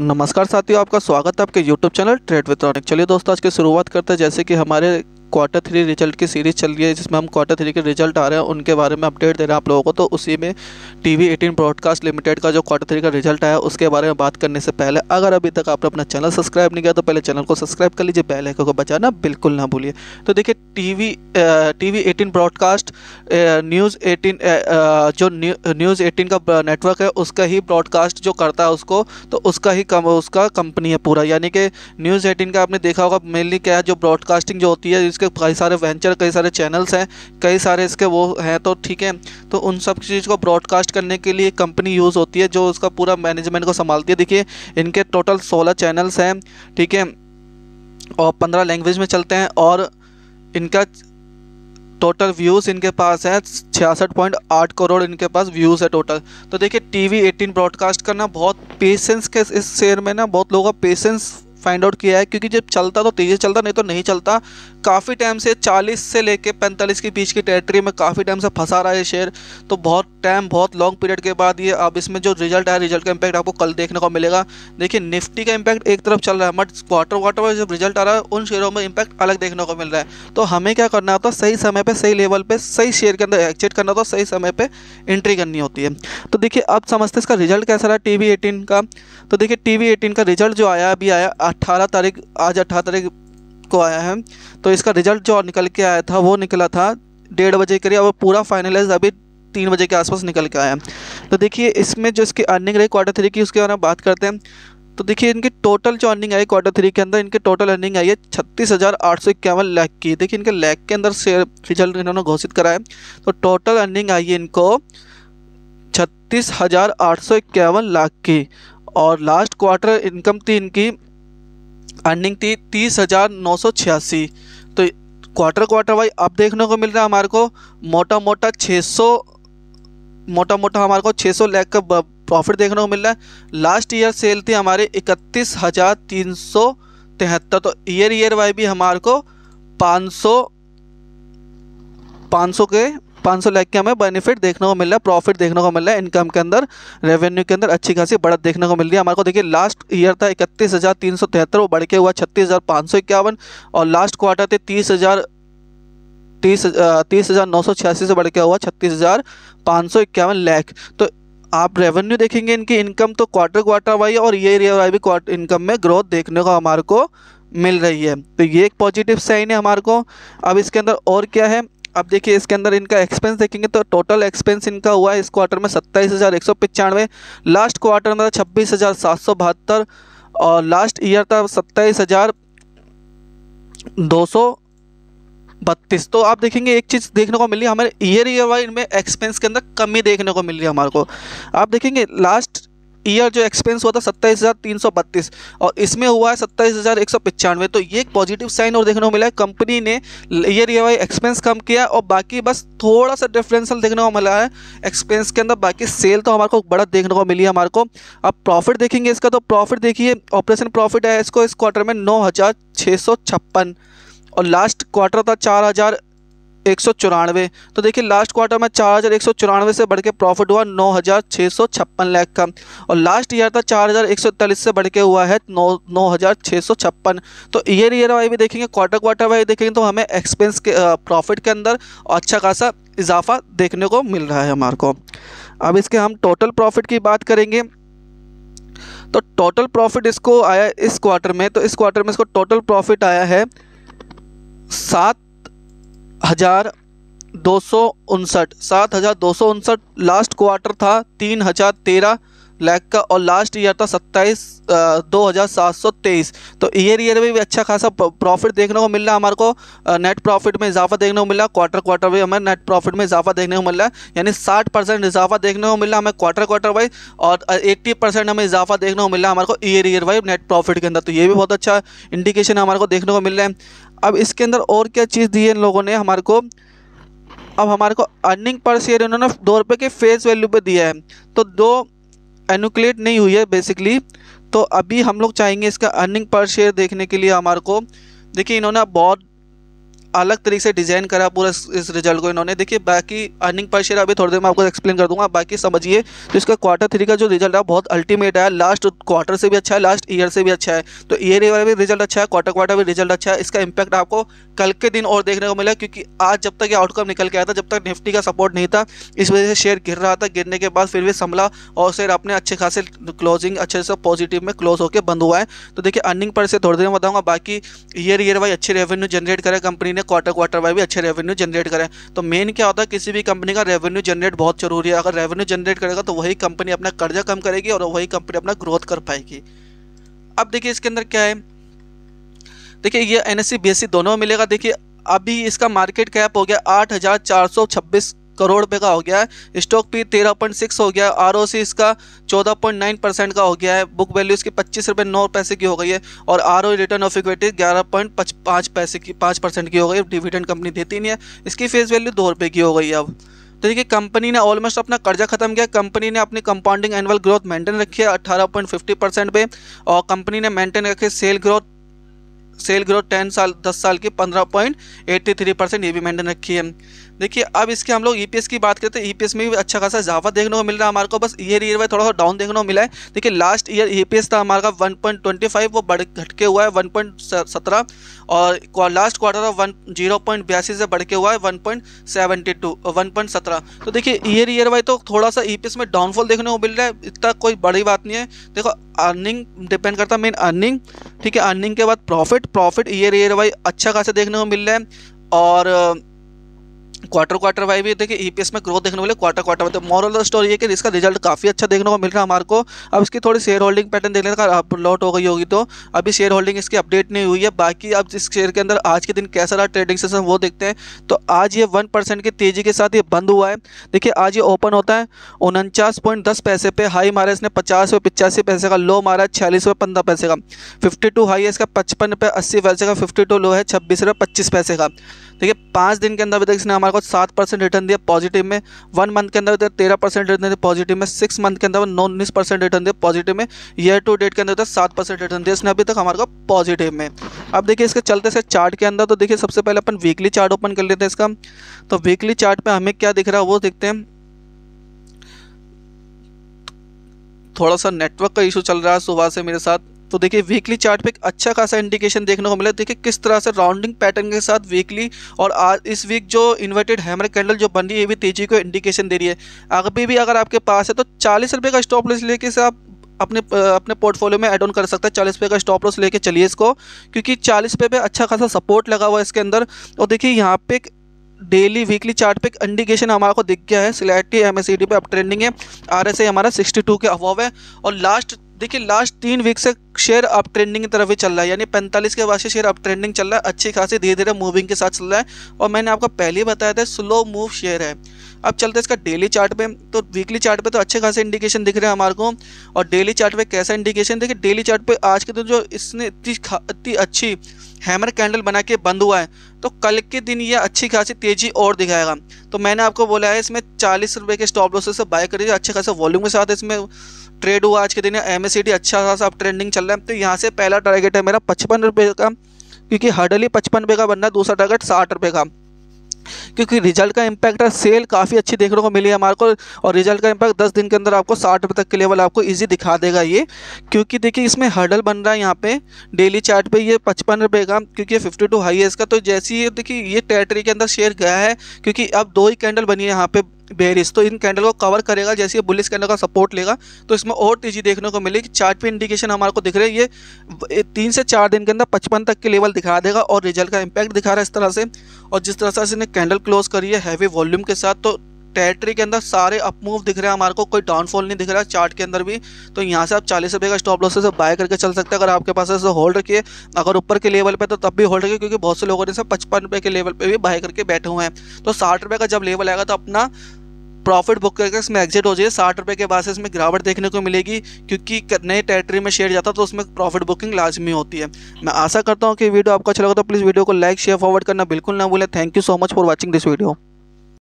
नमस्कार साथियों, आपका स्वागत है आपके YouTube चैनल ट्रेड विद चलिए दोस्तों, आज की शुरुआत करते हैं। जैसे कि हमारे क्वार्टर थ्री रिज़ल्ट की सीरीज़ चल रही है, जिसमें हम क्वार्टर थ्री के रिज़ल्ट आ रहे हैं, उनके बारे में अपडेट दे रहे हैं आप लोगों को। तो उसी में T V eighteen broadcast limited का जो क्वार्टर थ्री का रिज़ल्ट आया, उसके बारे में बात करने से पहले, अगर अभी तक आपने अपना चैनल सब्सक्राइब नहीं किया तो पहले चैनल को सब्सक्राइब कर लीजिए बेल आइकन को बचाना बिल्कुल ना भूलिए। तो देखिए TV TV eighteen broadcast news eighteen जो न्यूज़ एटीन का नेटवर्क है, उसका ही ब्रॉडकास्ट जो करता है उसको तो उसका ही कम, उसका कंपनी है पूरा। यानी कि न्यूज़ एटीन का आपने देखा होगा मेनली क्या है, जो ब्रॉडकास्टिंग जो होती है इसके कई सारे वेंचर कई सारे चैनल्स हैं, कई सारे इसके वो हैं तो ठीक है। तो उन सब चीज़ को ब्रॉडकास्ट करने के लिए कंपनी यूज़ होती है, जो उसका पूरा मैनेजमेंट को संभालती है। देखिए, इनके टोटल सोलह चैनल्स हैं, ठीक है। और पंद्रह लैंग्वेज में चलते हैं, और इनका टोटल व्यूज़ इनके पास है, छियासठ करोड़ इनके पास व्यूज़ है टोटल तो देखिए टीवी एटीन ब्रॉडकास्ट करना बहुत पेशेंस के इस शेयर में ना, बहुत लोगों का पेशेंस फाइंड आउट किया है, क्योंकि जब चलता तो तेज़ी चलता, नहीं तो नहीं चलता। काफ़ी टाइम से 40 से लेके 45 के बीच की टेरिटरी में काफ़ी टाइम से फंसा रहा है शेयर तो बहुत टाइम बहुत लॉन्ग पीरियड के बाद ये अब इसमें जो रिज़ल्ट है रिज़ल्ट का इम्पैक्ट आपको कल देखने को मिलेगा। देखिए, निफ्टी का इम्पैक्ट एक तरफ़ चल रहा है बट क्वार्टर क्वार्टर में जब रिज़ल्ट आ रहा है, उन शेयरों में इम्पैक्ट अलग देखने को मिल रहा है। तो हमें क्या करना होता है, सही समय पर सही लेवल पर सही शेयर के अंदर एक्जिट करना होता है, सही समय पर एंट्री करनी होती है। तो देखिए, अब समझते इसका रिज़ल्ट कैसा रहा टी वी का। तो देखिए टी वी का रिज़ल्ट जो आया, अभी आया अट्ठारह तारीख, आज अट्ठारह तारीख को आया है। तो इसका रिज़ल्ट जो निकल के आया था, वो निकला था डेढ़ बजे करीब अब पूरा फाइनलाइज अभी तीन बजे के आसपास निकल के आया तो देखिए, इसमें जो इसकी अर्निंग रही क्वार्टर थ्री की, उसके बारे में बात करते हैं। तो देखिए, इनकी टोटल जो अर्निंग आई क्वार्टर थ्री के अंदर, इनके टोटल अर्निंग आई है छत्तीस हज़ार आठ सौ इक्यावन लाख की। देखिए, इनके लैख के अंदर शेयर रिज़ल्ट इन्होंने घोषित करा है। तो टोटल अर्निंग आई है इनको छत्तीस हज़ार आठ सौ इक्यावन लाख की। और लास्ट क्वार्टर इनकम थी इनकी अर्निंग थी तीस हज़ार नौ सौ छियासी। तो क्वार्टर क्वार्टर वाइज अब देखने को मिल रहा है हमारे को, मोटा मोटा छः सौ, मोटा मोटा हमारे को छः सौ लैख का प्रॉफिट देखने को मिल रहा है। लास्ट ईयर सेल थी हमारे इकतीस हज़ार तीन सौ तिहत्तर। तो ईयर ईयर वाइज भी हमारे को पाँच सौ पाँच सौ के पाँच सौ लाख के हमें बेनिफिट देखने को मिल रहा है प्रॉफिट देखने को मिल रहा है इनकम के अंदर रेवेन्यू के अंदर अच्छी खासी बढ़त देखने को मिल रही है। हमारे को देखिए लास्ट ईयर था इकतीस हज़ार तीन सौ तिहत्तर, वो बढ़ के हुआ छत्तीस हज़ार पाँच सौ इक्यावन और लास्ट क्वार्टर थे तीस हज़ार, तीस तीस हज़ार नौ सौ छियासी से बढ़ के हुआ छत्तीस हज़ार पाँच सौ इक्यावन लैख। तो आप रेवेन्यू देखेंगे इनकी इनकम तो क्वार्टर क्वार्टर वाई और ये ईयर वाई भी क्वार्टर इनकम में ग्रोथ देखने को हमारे को मिल रही है। तो ये एक पॉजिटिव साइन है हमारे को। अब इसके अंदर और क्या है? अब देखिए, इसके अंदर इनका एक्सपेंस देखेंगे तो टोटल एक्सपेंस इनका हुआ है इस क्वार्टर में सत्ताईस हज़ार एक सौ पचानवे लास्ट क्वार्टर में था छब्बीस हज़ार सात सौ बहत्तर और लास्ट ईयर था सत्ताईस हज़ार दो सौ बत्तीस। तो आप देखेंगे, एक चीज़ देखने को मिली हमारे ईयर ईयर वाइज में एक्सपेंस के अंदर कमी देखने को मिल हमारे को। आप देखेंगे लास्ट ईयर जो एक्सपेंस हुआ था सत्ताईस हज़ार तीन सौ बत्तीस और इसमें हुआ है सत्ताईस हज़ार एक सौ पचानवे। तो ये एक पॉजिटिव साइन और देखने को मिला है। कंपनी ने ईयर ईयर वाई एक्सपेंस कम किया और बाकी बस थोड़ा सा डिफरेंशियल देखने को मिला है। एक्सपेंस के अंदर बाकी सेल तो हमारे को बड़ा देखने को मिली है हमारे को। अब प्रॉफिट देखेंगे इसका तो प्रॉफिट देखिए, ऑपरेशन प्रॉफिट है इसको इस क्वार्टर में नौ हज़ार छः सौ छप्पन और लास्ट क्वार्टर था चार हज़ार एक सौ चौरानवे। तो देखिए लास्ट क्वार्टर में चार हज़ार एक सौ चौरानवे से बढ़ के प्रॉफिट हुआ नौ हज़ार छः सौ छप्पन लाख का। और लास्ट ईयर था चार हज़ार एक सौ इकतालीस से बढ़ के हुआ है नौ नौ हज़ार छः सौ छप्पन। तो ईयर ईयर वाई भी देखेंगे क्वार्टर क्वार्टर वाई देखेंगे तो हमें एक्सपेंस के प्रॉफिट के अंदर अच्छा खासा इजाफा देखने को मिल रहा है हमारे को। अब इसके हम टोटल प्रॉफिट की बात करेंगे। तो टोटल प्रॉफिट इसको आया इस क्वार्टर में तो इस क्वार्टर में इसको टोटल प्रॉफिट आया है सात हज़ार दो सौ उनसठ, सात हज़ार दो सौ उनसठ लास्ट क्वार्टर था, तीन हज़ार तेरह लाख का और लास्ट ईयर था सत्ताईस दो हज़ार सात सौ तेईस। तो ईयर ईयर में भी अच्छा खासा प्रॉफिट देखने को मिल रहा है हमारे को। नेट प्रॉफिट में इजाफा देखने को मिल क्वार्टर क्वार्टर में हमें नेट प्रॉफिट में इजाफा देखने को मिल रहा है। यानी साठ परसेंट इजाफा देखने को मिल हमें क्वार्टर क्वार्टर वाइज और एट्टी परसेंट हमें इजाफा देखने को मिल हमारे को year year wise net profit के अंदर। तो ये भी बहुत अच्छा इंडिकेशन हमारे को देखने को मिल रहा है। अब इसके अंदर और क्या चीज़ दी है इन लोगों ने हमारे को? अब हमारे को अर्निंग पर शेयर इन्होंने दो रुपये के फेस वैल्यू पे दिया है। तो दो एनुकुलेट नहीं हुई है बेसिकली तो अभी हम लोग चाहेंगे इसका अर्निंग पर शेयर देखने के लिए हमारे को। देखिए, इन्होंने बहुत अलग तरीके से डिज़ाइन करा पूरा इस रिज़ल्ट को इन्होंने। देखिए, बाकी अर्निंग पर शेयर अभी थोड़ी देर में आपको एक्सप्लेन कर दूँगा। बाकी समझिए तो इसका क्वार्टर थ्री का जो रिज़ल्ट है बहुत अल्टीमेट है। लास्ट क्वार्टर से भी अच्छा है लास्ट ईयर से भी अच्छा है। तो ईयर वाला भी रिज़ल्ट अच्छा है क्वार्टर क्वार्टर भी रिज़ल्ट अच्छा है। इसका इंपैक्ट आपको कल के दिन और देखने को मिला, क्योंकि आज जब तक ये आउटकम निकल के आया था, जब तक निफ्टी का सपोर्ट नहीं था, इस वजह से शेयर गिर रहा था। गिरने के बाद फिर भी संभला और शेयर अपने अच्छे खासे क्लोजिंग अच्छे से पॉजिटिव में क्लोज होकर बंद हुआ है। तो देखिए अर्निंग पर से थोड़ी देर में बताऊँगा। बाकी ईयर ईयर वाई अच्छे रेवेन्यू जनरेट करे कंपनी ने। क्वार्टर क्वार्टर वाई भी अच्छे रेवेन्यू जनरेट करें। तो मेन क्या होता है, किसी भी कंपनी का रेवेन्यू जनरेट बहुत ज़रूरी है। अगर रेवेन्यू जनरेट करेगा तो वही कंपनी अपना कर्जा कम करेगी और वही कंपनी अपना ग्रोथ कर पाएगी। अब देखिए इसके अंदर क्या है। देखिए ये एन एस सी दोनों मिलेगा। देखिए अभी इसका मार्केट कैप हो गया आठ हज़ार चार सौ छब्बीस करोड़ रुपए का हो गया है। स्टॉक पी तेरह पॉइंट सिक्स हो गया है। आर इसका चौदह पॉइंट नाइन परसेंट का हो गया है। बुक वैल्यू इसकी पच्चीस रुपये नौ पैसे की हो गई है और R O return of equity ग्यारह पॉइंट पाँच पैसे की, पाँच परसेंट की हो गई डिविडेंड कंपनी देती नहीं है। इसकी फेस वैल्यू दो रुपये की हो गई है अब। तो देखिए, कंपनी ने ऑलमोस्ट अपना कर्जा खत्म किया। कंपनी ने अपनी कंपाउंडिंग एनुअल ग्रोथ मेंटेन रखी है अट्ठारह पॉइंट फिफ्टी परसेंट पे और कंपनी ने मेंटेन रखे sale growth sale growth ten साल, दस साल की पंद्रह पॉइंट एट्टी थ्री परसेंट ये भी मेंटेन रखी है। देखिए, अब इसके हम लोग ईपीएस की बात करते हैं ईपीएस में भी अच्छा खासा इजाफा देखने को मिल रहा है हमारे को, बस ईयर ईयर में थोड़ा सा डाउन देखने को मिला है। देखिए लास्ट ईयर ईपीएस था हमारा वन पॉइंट ट्वेंटी फाइव वो बढ़ घट हुआ है वन पॉइंट सत्रह, और last quarter one zero point बयासी से बढ़ के हुआ है one point seventy two one point सत्रह। तो देखिए ईयर ईयर वाई तो थोड़ा सा ईपीएस में डाउनफॉल देखने को मिल रहा है, इतना कोई बड़ी बात नहीं है। देखो अर्निंग डिपेंड करता है मेन अर्निंग ठीक है अर्निंग के बाद profit profit year year Y अच्छा खासा देखने को मिल रहा है और क्वार्टर क्वार्टर वाई भी देखिए ईपीएस में ग्रोथ देखने वाले क्वार्टर क्वार्टर में तो मॉरल स्टोरी है कि इसका रिज़ल्ट काफ़ी अच्छा देखने को मिल रहा है हमारे को। अब इसकी थोड़ी शेयर होल्डिंग पैटर्न देखने का लॉट हो गई होगी तो। अभी शेयर होल्डिंग इसकी अपडेट नहीं हुई है। बाकी अब इस शेयर के अंदर आज के दिन कैसा रहा ट्रेडिंग सेशन वो देखते हैं। तो आज ये वन परसेंट की तेज़ी के साथ ये बंद हुआ है। देखिए, आज ये ओपन होता है उनचास पॉइंट दस पैसे पे। हाई मारा इसने पचास रुपये पिचासी पैसे का। लो मारा है छियालीस रुपये पंद्रह पैसे का। फिफ्टी टू हाई है इसका, पचपन रुपये अस्सी पैसे का। फिफ्टी टू लो है, छब्बीस रुपये पच्चीस पैसे का। देखिए, पाँच दिन के अंदर अभी तक इसने हमारे को सात परसेंट रिटर्न दिया पॉजिटिव में वन मंथ के अंदर तेरह परसेंट रिटर्न दिया पॉजिटिव में सिक्स मंथ के अंदर उन्नीस परसेंट रिटर्न दिया पॉजिटिव में ईयर टू डेट के अंदर सात परसेंट रिटर्न दिया इसने, अभी तक हमारे को पॉजिटिव में। अब देखिए इसके चलते से चार्ट के अंदर तो देखिए सबसे पहले अपन वीकली चार्ट ओपन कर लेते हैं इसका। तो वीकली चार्ट पे हमें क्या दिख रहा है, वो देखते हैं। थोड़ा सा नेटवर्क का इशू चल रहा है सुबह से मेरे साथ। तो देखिए वीकली चार्ट पे एक अच्छा खासा इंडिकेशन देखने को मिला। देखिए, किस तरह से राउंडिंग पैटर्न के साथ वीकली और आज इस वीक जो इन्वर्टेड हैमर कैंडल जो बन रही है, ये भी तेज़ी को इंडिकेशन दे रही है। अभी भी अगर आपके पास है तो चालीस रुपये का स्टॉप लॉस लेके से आप अपने अपने पोर्टफोलियो में एड ऑन कर सकते हैं। चालीस रुपये का स्टॉप लॉस लेके चलिए इसको, क्योंकि चालीस रुपये पे अच्छा खासा सपोर्ट लगा हुआ है इसके अंदर। और देखिए, यहाँ पे डेली वीकली चार्ट पे एक इंडिकेशन हमारे को दिख गया है। सिलेक्टी एम एस पे अब ट्रेंडिंग है आर हमारा सिक्सटी टू के अभाव है। और लास्ट देखिए लास्ट तीन वीक से शेयर अप ट्रेंडिंग की तरफ़ ही चल रहा है। यानी 45 के बाद से शेयर अप ट्रेंडिंग चल रहा है, अच्छी खासी धीरे धीरे मूविंग के साथ चल रहा है। और मैंने आपको पहले ही बताया था स्लो मूव शेयर है। अब चलते हैं इसका डेली चार्ट पे। तो वीकली चार्ट पे तो अच्छे खासे इंडिकेशन दिख रहे हैं हमारे को। और डेली चार्ट पे कैसा इंडिकेशन देखिए डेली चार्ट पे आज के दिन जो इसने इतनी इतनी अच्छी हैमर कैंडल बना के बंद हुआ है। तो कल के दिन ये अच्छी खासी तेज़ी और दिखाएगा। तो मैंने आपको बोला है, इसमें चालीस रुपये के स्टॉप लॉसेस से बाय करिए, अच्छे खासे वॉल्यूम के साथ इसमें ट्रेड हुआ आज के दिन एम अच्छा खासा अब ट्रेंडिंग चल रहा है। तो यहाँ से पहला टारगेट है मेरा पचपन रुपये का, क्योंकि हार्डली पचपन रुपये का बनना, दूसरा टारगेट साठ रुपये का। क्योंकि रिज़ल्ट का इम्पैक्ट है सेल काफ़ी अच्छी देखने को मिली है हमारे को और रिज़ल्ट का इम्पैक्ट दस दिन के अंदर आपको साठ रुपये तक के लेवल आपको इजी दिखा देगा ये। क्योंकि देखिए इसमें हर्डल बन रहा है यहाँ पे डेली चार्ट पे ये पचपन रुपये का, क्योंकि फिफ्टी टू हाई है इसका तो जैसे ही देखिए ये टेरेटरी के अंदर शेयर गया है, क्योंकि अब दो ही कैंडल बनी है यहाँ पे बेरिस तो इन कैंडल को कवर करेगा, जैसे बुलिस कैंडल का सपोर्ट लेगा तो इसमें और तेज़ी देखने को मिलेगी। चार्ट पे इंडिकेशन हमारे को दिख रहे हैं, ये तीन से चार दिन के अंदर पचपन तक के लेवल दिखा देगा और रिज़ल्ट का इम्पैक्ट दिखा रहा है इस तरह से। और जिस तरह से इसने कैंडल क्लोज करी है हैवी वॉल्यूम के साथ तो टेरिटरी के अंदर सारे अप मूव दिख रहे हैं हमारे को, कोई डाउनफॉल नहीं दिख रहा है चार्ट के अंदर भी। तो यहाँ से आप चालीस रुपये का स्टॉप लॉस से बाय करके चल सकते हैं, अगर आपके पास ऐसे होल्ड रखिए अगर ऊपर के लेवल पे तो तब भी होल्ड रखिए, क्योंकि बहुत से लोगों ने सब पचपन रुपये के लेवल पे भी बाय करके बैठे हुए हैं। तो साठ रुपये का जब लेवल आएगा तो अपना प्रॉफिट बुक करके इसमें एग्जिट हो जाए साठ रुपये के बाद इसमें गिरावट देखने को मिलेगी, क्योंकि नए टेरिटरी में शेयर जाता तो उसमें प्रॉफिट बुकिंग लाजमी होती है। मैं आशा करता हूँ कि वीडियो आपको अच्छा लगा तो प्लीज़ वीडियो को लाइक शेयर फॉरवर्ड करना बिल्कुल ना भूलें। Thank you so much for watching this video